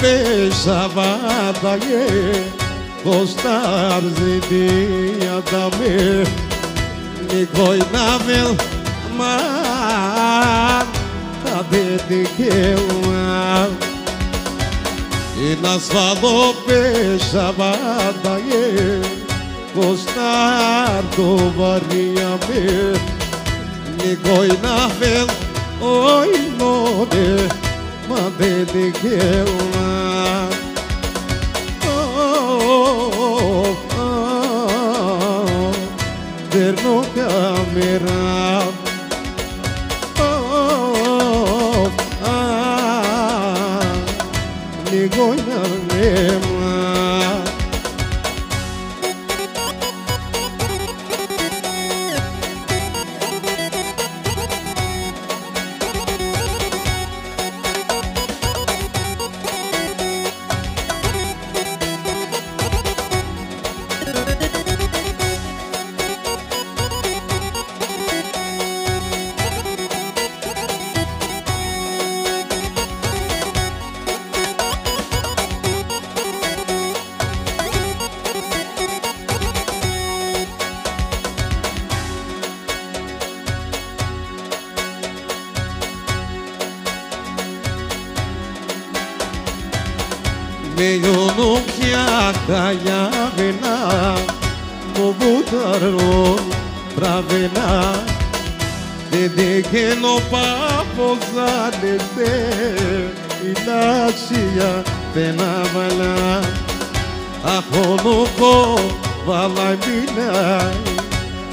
πεζαβάταγε πως τα αρζητία τα με νικόι να βελ μα τα δέτηκε μα ένα σφαλό πεζαβάταγε πως τα αρτοβαρία με νικόι να βελ Oi, mode, ma dedichiamo. Μεγειονού πια τα για μένα, το που θα. Δεν την κενό πάω σαν να η τάση δεν την αμυνά. Αχώνοχο, βαλάμιλα,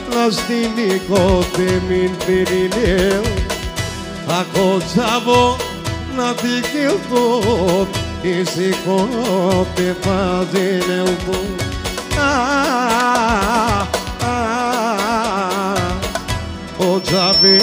να στην νικόπτη μη φερινέο, να την κενό. Ese cote padre nel bom. Ah, ah, ah, ah. O jabe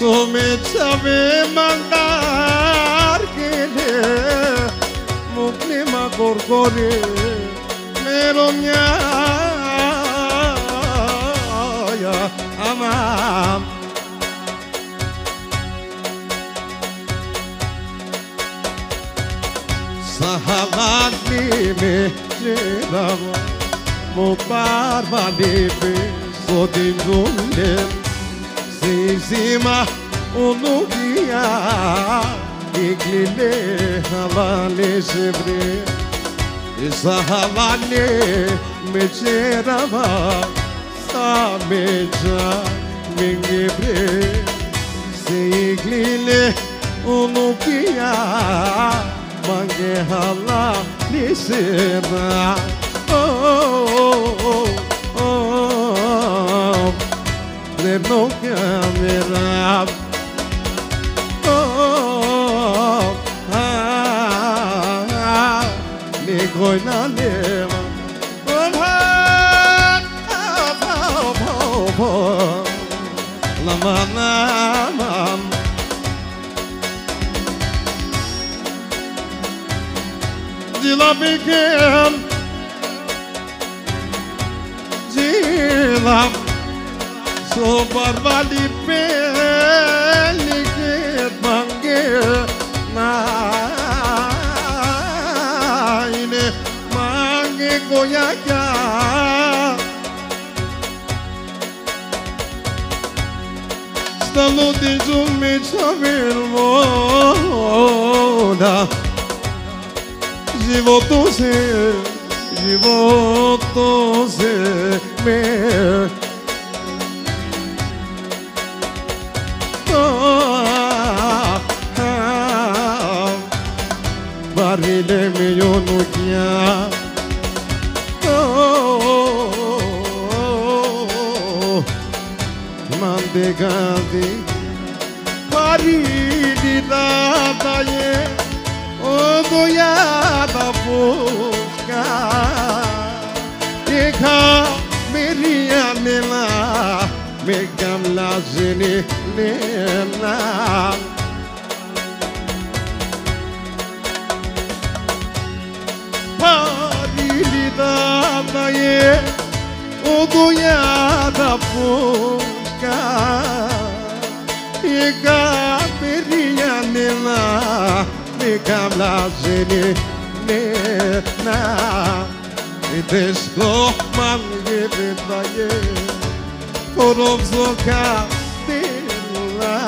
Σω με σαν μαντάρ και ναι, μου κλίμα κορδόλη, με ναι, αγά. Σα, αγά, με τζίλα, μου παρ' βαλή, φωτι, μου, ναι. Zeyzima onu diya İklili havale zibri İza havale mecerava Sameca min gibri Zeyklili onu diya Mange hala nisira Oh, oh, oh, oh. oh. بوك مراب نگوینا لیما اون هر پاو پاو پاو لمنام Dila bigem Dila bigem στο παρδάλι πέλη και μπαγκέ να είναι μάγκε κογιακιά στα λούτι ζούμε στα βερβόλα ζηβωτώσε, ζηβωτώσε με πάρει δε μιλιονουκιά Μάντε κάτι πάρει ναι. τα ταγέ Όντο για τα φωσκά Και καμερία μελά Με καμλάζει νεκλένα ναι, ναι, ναι, ναι, ναι, ναι, ναι, ναι, da daje Uduja da puška I ka Maria Nela Me gamla zini Nela I teško man je daje Porov zloka Nela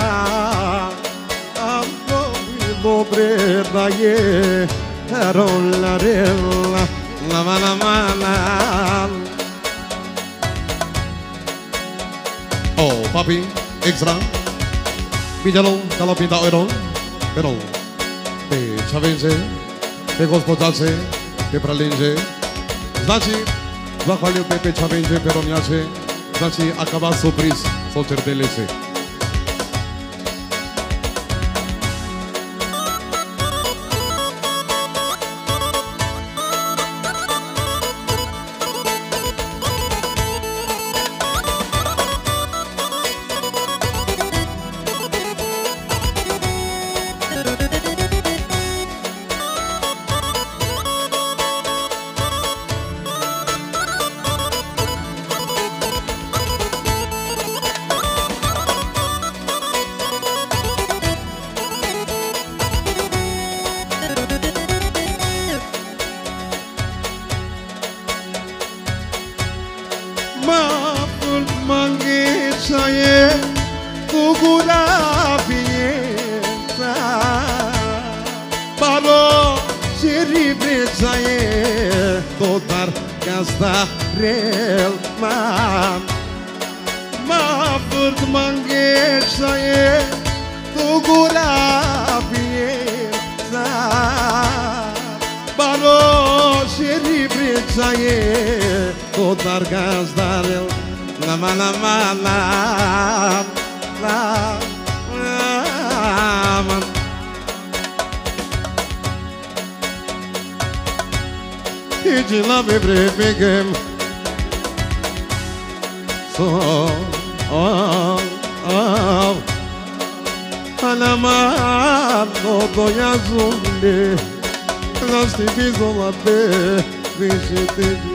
Ando mi dobre daje Rolla rella La la la la la. Oh, papi, extra. Viñalón, galopita, oerón Pero, te chavense Te gospodase Te pralinse Znači, zahvaljujem Pepe Čavenđe, Peronjače Znači, acaba surpriz, sol certelese mapul mă înghețoie cu gura pieta Palo și ribrețoie tot ar gazda rel ma. Mapul mă înghețoie cu gura pieta Palo și ribrețoie odvar gazdarel la ma la ma la la Iđi la. Mi brevigem So, oh, oh Ana ma, no doja zumbi Zaštiti zola te, više teži